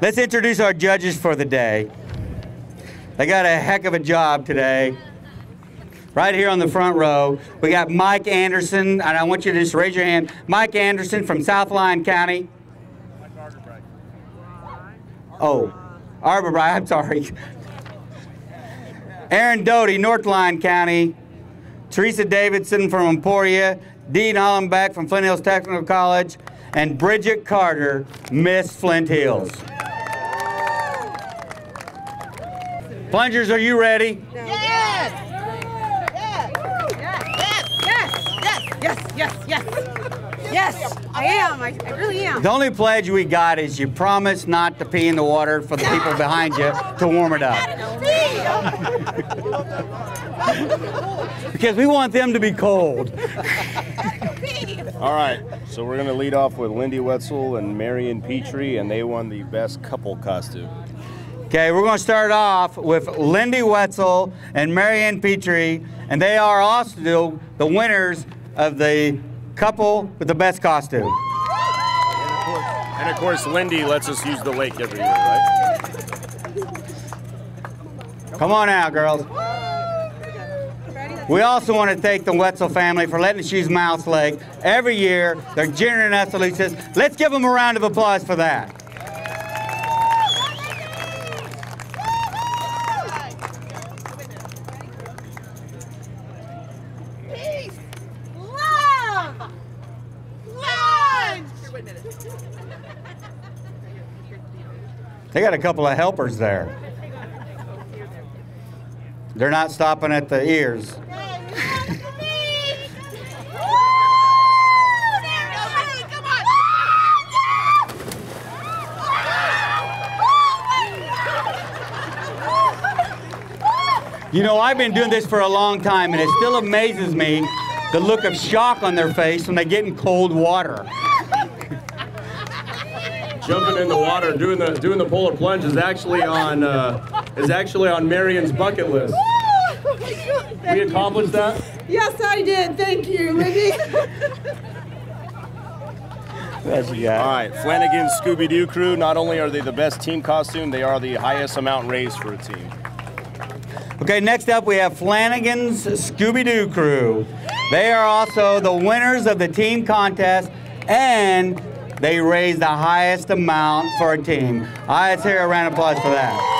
Let's introduce our judges for the day. They got a heck of a job today. Right here on the front row, we got Mike Anderson, and I want you to just raise your hand. Mike Anderson from South Lyon County. Oh, Argabright, I'm sorry. Aaron Doty, North Lyon County. Teresa Davidson from Emporia. Dean Hollenbeck from Flint Hills Technical College. And Bridget Carter, Miss Flint Hills. Plungers, are you ready? Yes! Yes! Yes! Yes! Yes! Yes! Yes! Yes! I am. I, I really am. The only pledge we got is you promise not to pee in the water for the people behind you to warm it up. Because we want them to be cold. All right, so we're gonna lead off with Lindy Wetzel and Marion Petrie, and they won the best couple costume. Okay, we're going to start off with Lindy Wetzel and Marianne Petrie, and they are also the, winners of the couple with the best costume. And of course, Lindy lets us use the lake every year, right? Come on out, girls. We also want to thank the Wetzel family for letting us use Mouse Lake every year. They're generous says, let's give them a round of applause for that. Peace! Love! Lunch! They got a couple of helpers there. They're not stopping at the ears. You know, I've been doing this for a long time, and it still amazes me the look of shock on their face when they get in cold water. Jumping in the water, doing the doing the polar plunge is actually on uh, is actually on Marion's bucket list. We accomplished that. Yes, I did. Thank you, Lindy. That's All right, Flanagan's Scooby Doo crew. Not only are they the best team costume, they are the highest amount raised for a team. Okay, next up we have Flanagan's Scooby Doo crew. They are also the winners of the team contest and they raised the highest amount for a team. I let's hear a round of applause for that.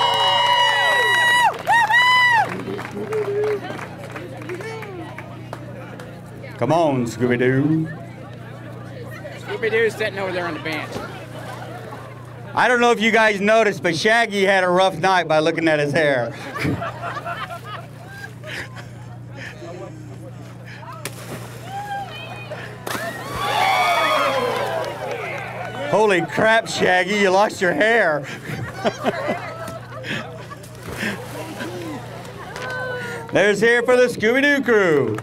Come on, Scooby Doo. Scooby Doo's sitting over there on the bench. I don't know if you guys noticed, but Shaggy had a rough night by looking at his hair. Holy crap, Shaggy, you lost your hair. There's here for the Scooby Doo crew.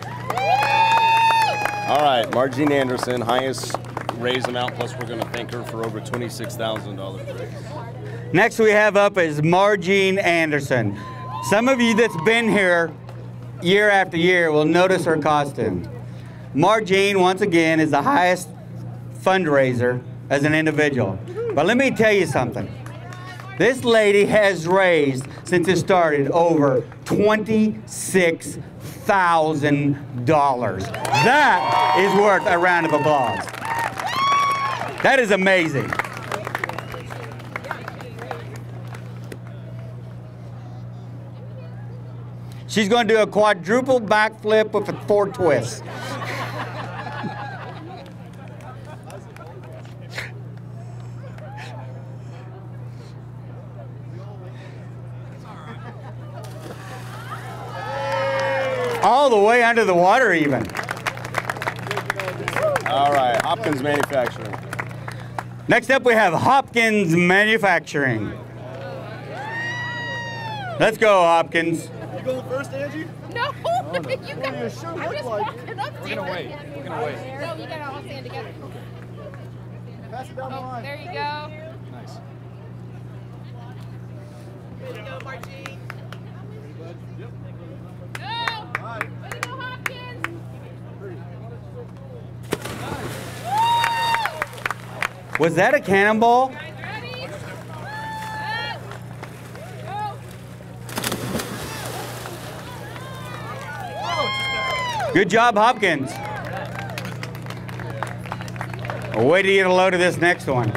All right, Margene Anderson, highest raised amount. Plus, we're going to thank her for over twenty-six thousand dollars. Next we have up is Margene Anderson. Some of you that's been here year after year will notice her costume. Margene, once again, is the highest fundraiser as an individual. But let me tell you something. This lady has raised, since it started, over $26,000. That is worth a round of applause. That is amazing. She's going to do a quadruple backflip with a four twist. All the way under the water, even. All right, Hopkins Manufacturing. Next up, we have Hopkins Manufacturing. Let's go, Hopkins. You going first, Angie? No, you oh, got. you I'm should just look like- walking up We're gonna wait. We're gonna wait. No, you gotta all stand together. Pass it down the Oh, line. there you go. Nice. There you go, Margie. Was that a cannonball? Good job, Hopkins. Way to get a load of this next one.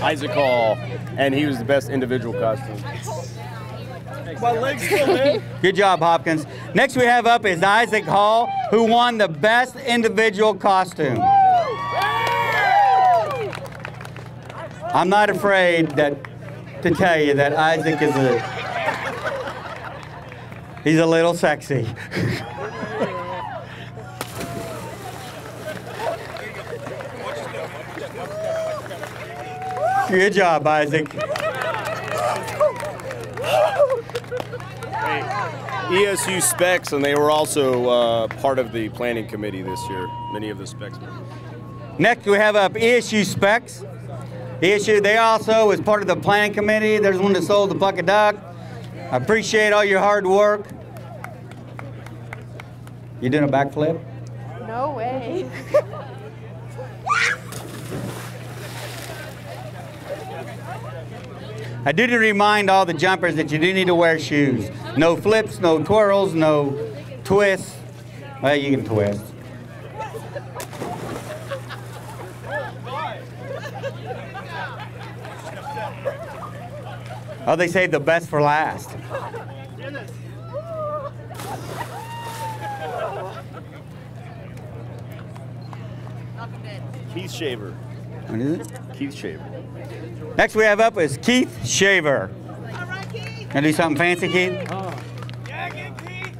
Isaac Hall, and he was the best individual costume. My leg's still in. Good job, Hopkins. Next we have up is Isaac Hall, who won the best individual costume. I'm not afraid that to tell you that Isaac is a he's a little sexy. Good job, Isaac. ESU specs, and they were also uh, part of the planning committee this year. Many of the specs. Next, we have up ESU specs. ESU, they also was part of the planning committee. There's one that sold the bucket duck. I appreciate all your hard work. You doing a backflip? No way. I do need to remind all the jumpers that you do need to wear shoes. No flips, no twirls, no twists. Well, you can twist. Oh, they say the best for last. Keith Shaver. What is it? Keith Shaver. Next we have up is Keith Shaver. All right, Keith. Gonna do something fancy, Keith? Yeah, get Keith.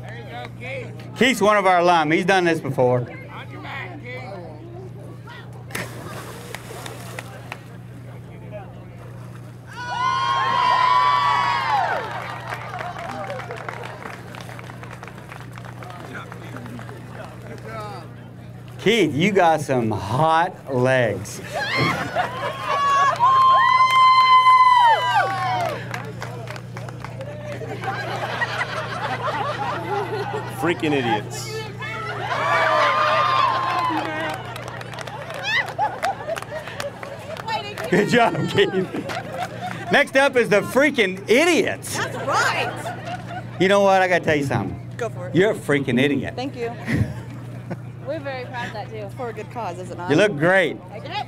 There you go, Keith. Keith's one of our alum. He's done this before. Keith, you got some hot legs. Freaking idiots. Good job, Keith. Next up is the freaking idiots. That's right. You know what? I gotta tell you something. Go for it. You're a freaking idiot. Thank you. We're very proud of that too. For a good cause, isn't it? You look great. Yep.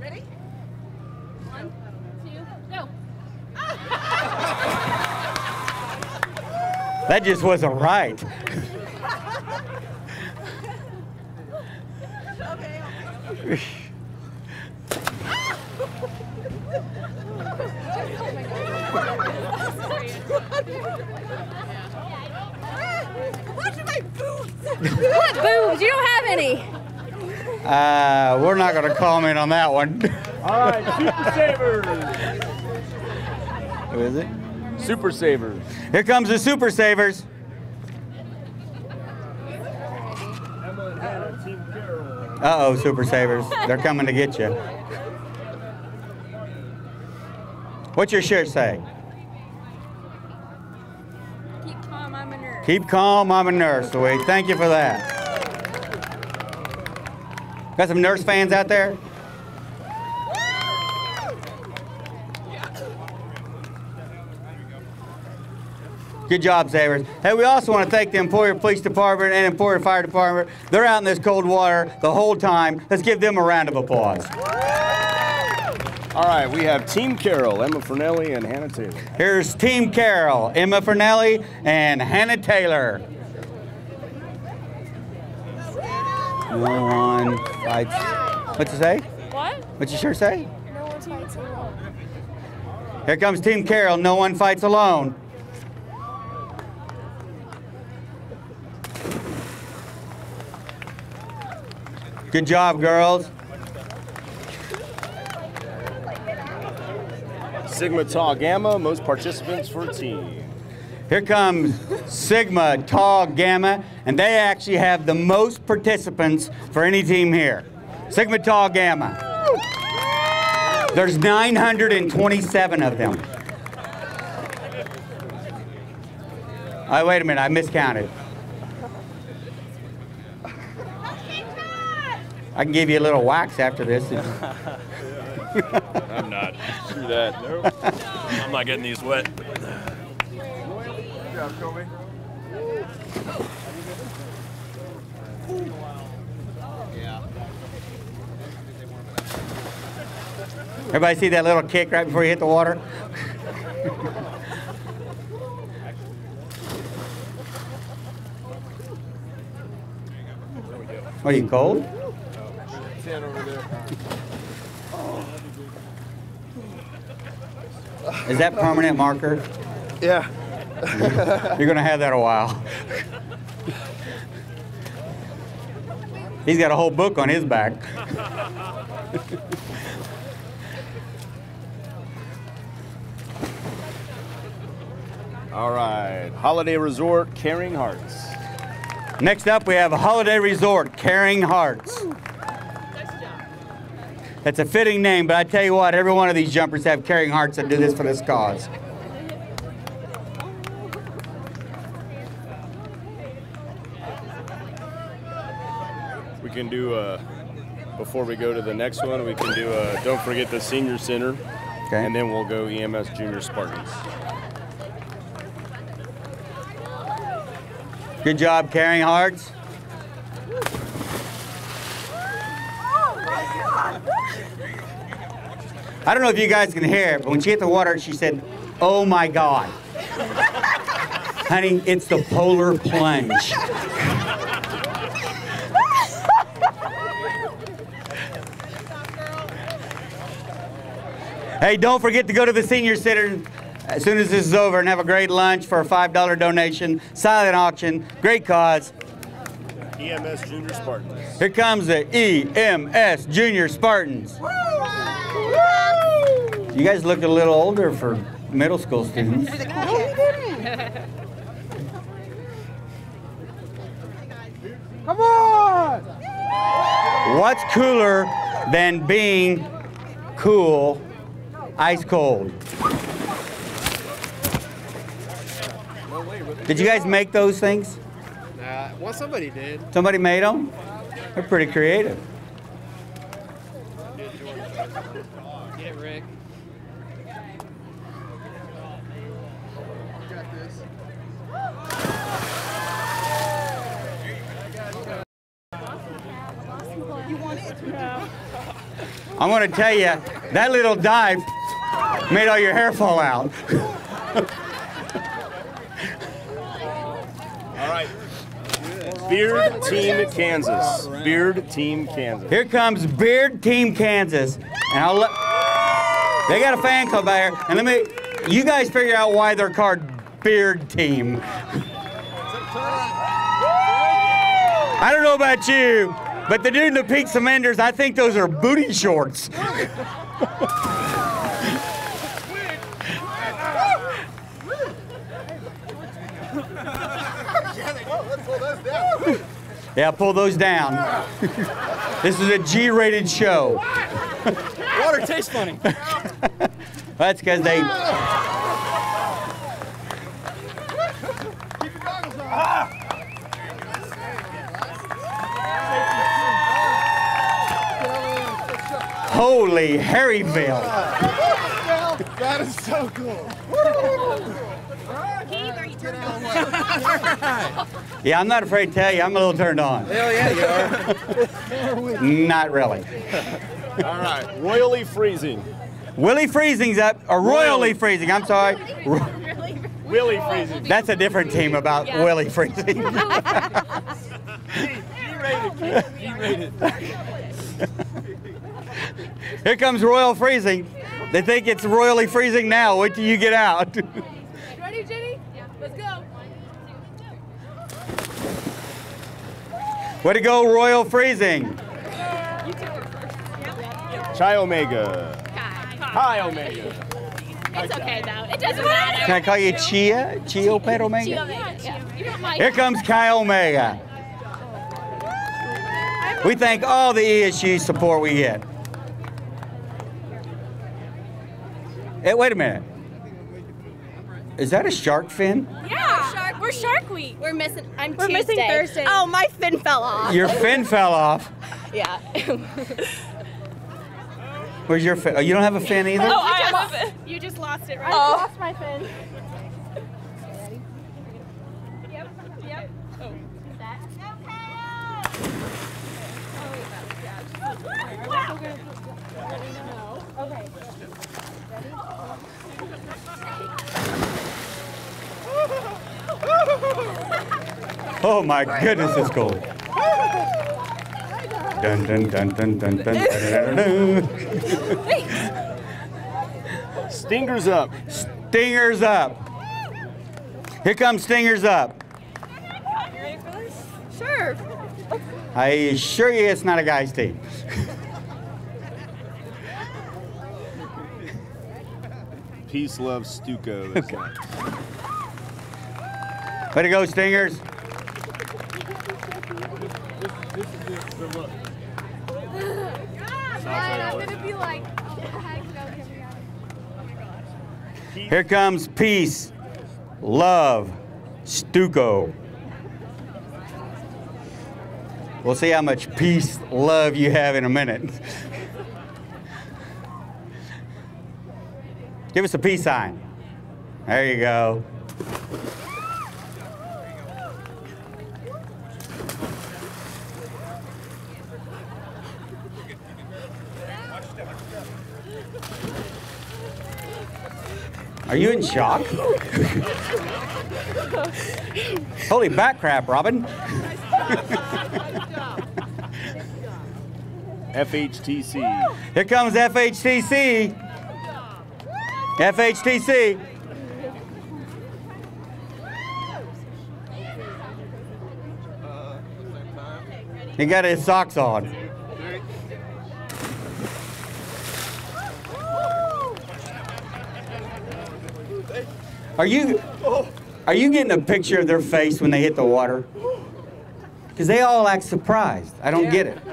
Ready? One, two, go. That just wasn't right. Okay. What boobs? You don't have any. Uh, we're not gonna comment on that one. All right, Super Savers. Who is it? Super Savers. Here comes the Super Savers. Uh oh, Super Savers. They're coming to get you. What's your shirt say? Keep calm, I'm a nerd. Keep calm, I'm a nurse. Sweet. Thank you for that. Got some nurse fans out there? Good job, Savers. Hey, we also want to thank the Emporia Police Department and Emporia Fire Department. They're out in this cold water the whole time. Let's give them a round of applause. All right, we have Team Carroll, Emma Fernelli, and Hannah Taylor. Here's Team Carroll, Emma Fernelli, and Hannah Taylor. No one fights. What's it say? What? What's your shirt say? No one fights alone. Here comes Team Carroll. No one fights alone. Good job, girls. Sigma Tau Gamma, most participants for team. Here comes Sigma Tau Gamma, and they actually have the most participants for any team here. Sigma Tau Gamma. There's 927 of them. Oh, wait a minute, I miscounted. I can give you a little wax after this. I'm not. That. Nope. I'm not getting these wet. job, Kobe. Everybody see that little kick right before you hit the water? Are you cold? Stand over there. Is that permanent marker? Yeah. You're gonna have that a while. He's got a whole book on his back. All right. Holiday Resort, Caring Hearts. Next up, we have Holiday Resort, Caring Hearts. That's a fitting name, but I tell you what, every one of these jumpers have caring hearts that do this for this cause. We can do uh before we go to the next one, we can do uh don't forget the senior center. Okay. And then we'll go EMS Junior Spartans. Good job, Caring Hearts. I don't know if you guys can hear it, but when she hit the water, she said, Oh my God. Honey, it's the polar plunge. Hey, don't forget to go to the senior center as soon as this is over and have a great lunch for a $5 donation. Silent auction, great cause. EMS Junior Spartans. Here comes the EMS Junior Spartans. You guys look a little older for middle school students. Come on! What's cooler than being cool, ice cold? Did you guys make those things? Uh, well, somebody did. Somebody made them? They're pretty creative. Get it, Rick. I'm going to tell you, that little dive made all your hair fall out. All right. Beard Team Kansas. Beard Team Kansas. Here comes Beard Team Kansas, and I'll let. They got a fan club out here, and let me. You guys figure out why they're called Beard Team. I don't know about you, but the dude in the pink suspenders, I think those are booty shorts. Yeah, pull those down. this is a G-rated show. Water tastes funny. That's because they. Boggles on. Holy Harryville. That is so cool. Keith, are you turning on? Yeah, I'm not afraid to tell you, I'm a little turned on. Hell yeah, you are. Not really. All right. Royally freezing. Willie Freezing's up, or Royally Freezing, I'm sorry. Ro- Willie freezing. That's a different team about Yeah. Willie Freezing. Here comes Royal Freezing. They think it's royally freezing now. Wait till you get out. Ready, Jenny? Yeah. Let's go. Way to go, Royal Freezing. Chi Omega. Hi Omega. It's okay though. It doesn't matter. Can I call you Chia? Chia Pet Omega? Yeah. You don't. Here comes Chi Omega. We thank all the ESU support we get. Hey, wait a minute. Is that a shark fin? Yeah. Shark. We're Shark Week. We're missing. I'm We're Tuesday. missing Thursday. Oh, my fin fell off. Your fin fell off. Yeah. Where's your fin? Oh, you don't have a fin either? Oh, I just, you just lost it, right? Oh. lost my fin. Oh my goodness, it's cold. Dun dun dun dun dun dun dun dun. Stingers up. Stingers up. Here comes Stingers up. You ready for this? Sure. I assure you it's not a guy's team. Peace, love, Stuco. Okay. Way to go, Stingers. I'm gonna be like, Here comes peace, love, stucco. We'll see how much peace, love you have in a minute. Give us a peace sign. There you go. Are you in shock? Holy back crap, Robin. FHTC. Here comes FHTC. FHTC. He got his socks on. Are you are you getting a picture of their face when they hit the water? Because they all act surprised. I don't get it.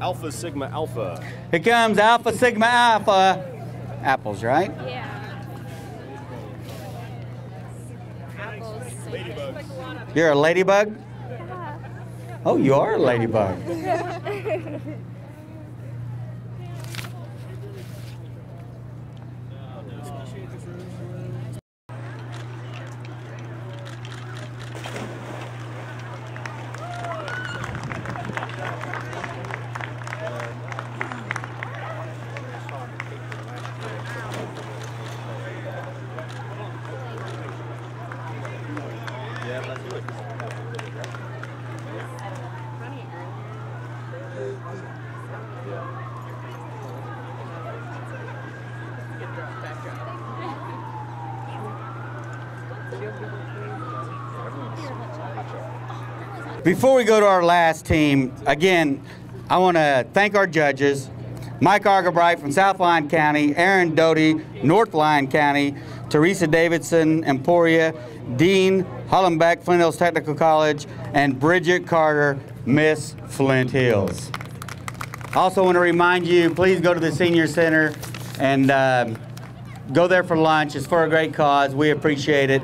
Alpha Sigma Alpha. Here comes Alpha Sigma Alpha. Apples, right? Yeah. Apples. You're a ladybug? Oh, you are a ladybug. Before we go to our last team, again, I want to thank our judges Mike Argabright from South Lyon County, Aaron Doty, North Lyon County, Teresa Davidson, Emporia, Dean Hollenbeck, Flint Hills Technical College, and Bridget Carter, Miss Flint Hills. Also, want to remind you, please go to the Senior Center and um, go there for lunch. It's for a great cause. We appreciate it.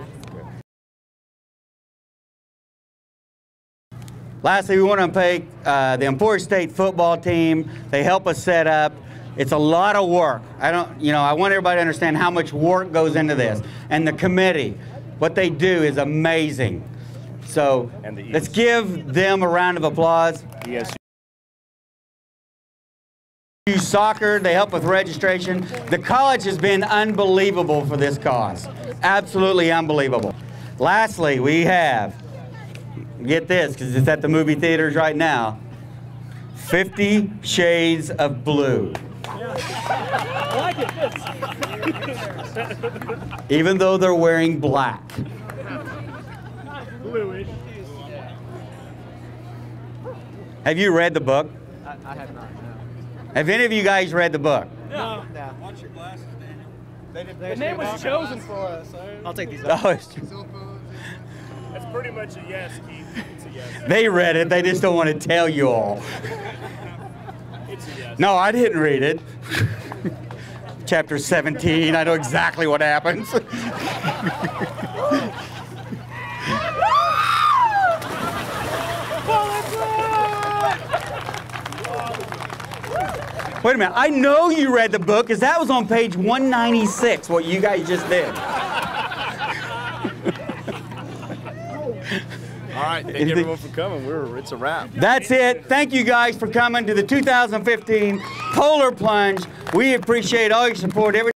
Lastly, we want to thank uh, the Emporia State football team. They help us set up. It's a lot of work. I don't, you know, I want everybody to understand how much work goes into this. And the committee, what they do is amazing. So let's give them a round of applause. Yes. Soccer, they help with registration. The college has been unbelievable for this cause. Absolutely unbelievable. Lastly, we have, get this, because it's at the movie theaters right now, Fifty Shades of Blue. Even though they're wearing black. Have you read the book? I have not. Have any of you guys read the book? No. The name was chosen for us. I'll take these off. Oh, it's- That's pretty much a yes, Keith. They read it. They just don't want to tell you all. No, I didn't read it. Chapter 17. I know exactly what happens. Wait a minute. I know you read the book because that was on page 196, what you guys just did. All right, thank everyone for coming. We're it's a wrap. That's it. Thank you guys for coming to the 2015 Polar Plunge. We appreciate all your support. Every